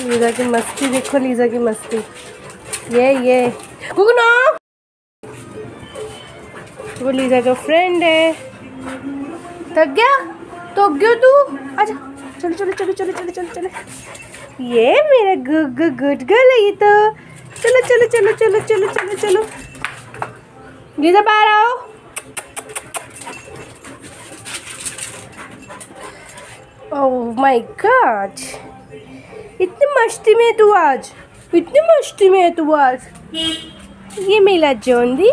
Lisa की मस्ती देखो लीजा की मस्ती ये ये गुगनो वो लीजा का फ्रेंड है थक गया तो गयो तू अच्छा चलो चलो चलो चलो चलो चलो चलो ये मेरा गुड गुड गर्ल है ये तो चलो चलो चलो चलो चलो चलो चलो लीजा बाहर आओ ओह माय गॉड इतनी मस्ती में तू आज। इतनी मस्ती में तू आज। ये मेरा जोंदी